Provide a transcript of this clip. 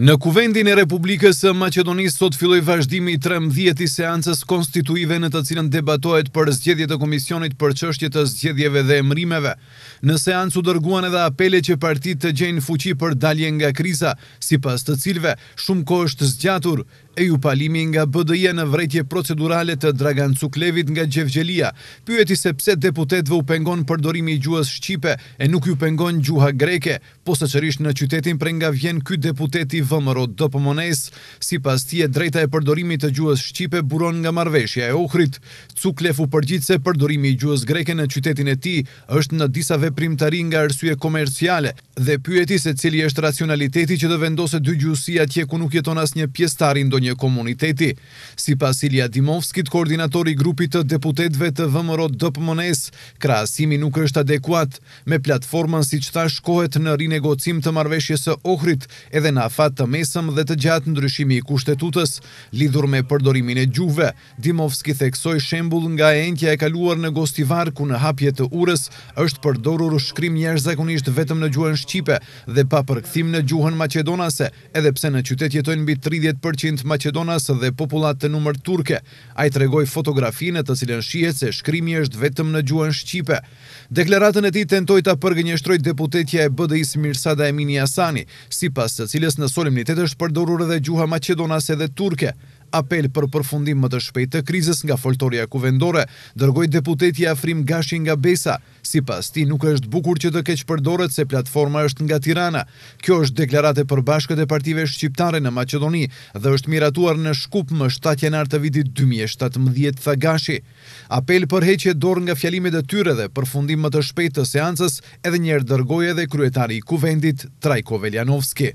Në Kuvendin e Republikës së Maqedonisë sot filloi vazhdimi i trembëdhjetë i seancës konstituive në të cilën debatohet për zgjedhje të Komisionit për Çështje të Zgjedhjeve dhe Emërimeve. Në seancë u dërguan edhe apele që partitë të gjejnë fuqi për dalje nga kriza, sipas të cilëve shumë kohë është zgjatur. Ejup Alimi nga BDI-ja në vërejtje procedurale të Dragan Cuklevit nga Gjevgjelia, pyeti se pse deputetëve u pengon përdorimi i gjuhës shqipe e nuk u pengon gjuha greke, posaçërisht në qytetin prej nga vjen ky deputet i VMRO DPMNE-së, sipas tij e drejta e përdorimit të gjuhës shqipe buron nga marrëveshja e Ohrit. Cuklev u përgjigj se përdorimi i gjuhës greke në qytetin e tij është në disa veprimtari nga arsye komerciale dhe pyeti se cili është racionaliteti që të vendoset dygjuhësi atje ku nuk jeton asnjë pjesëtar i ndonjë komuniteti. Sipas Ilija Dimovskit, koordinator i grupit të deputetëve të VMRO DPMNE-së, krahasimi nuk është adekuat. Me platformën, siç tha, shkohet në rinegocim të Marrëveshjes së Ohrit, edhe në afat të mesëm dhe të gjatë ndryshimi i Kushtetutës. Lidhur me përdorimin e gjuhëve, Dimovski theksoi shembull nga e enjtja e kaluar në Gostivar, ku në hapje të urës është përdorur shkrim jashtëzakonisht vetëm në gjuhën shqipe dhe pa përkthim në gjuhën maqedonase, edhe pse në qytet jetojnë mbi tridhjetë për qind maqedonasë dhe popullatë të numërt turke. Ai tregoi fotografi në të cilën shihet se shkrimi është vetëm në gjuhën shqipe. Deklaratën e tij tentoi ta përgënjeshtrojë deputetja e BDI-së Mirsada Emini Asani, sipas së cilës në solemnitet është përdorur edhe gjuha maqedonase dhe turke. Apel për përfundim më të shpejtë të krizës nga foltorja kuvendore, dërgoi deputeti Afrim Gashi nga Besa. Sipas tij, nuk është bukur që të keqpërdoret se platforma është nga Tirana. Kjo është deklaratë e përbashkët e partive shqiptare në Maqedoni dhe është miratuar në Shkup më shtatë janar të vitit dy mijë e shtatëmbëdhjetë, tha Gashi. Apel për heqje dorë nga fjalimet e tyre dhe përfundim më të shpejtë të seancës edhe një herë dërgoi edhe kryetari i Kuvendit, Trajko Veljanovski.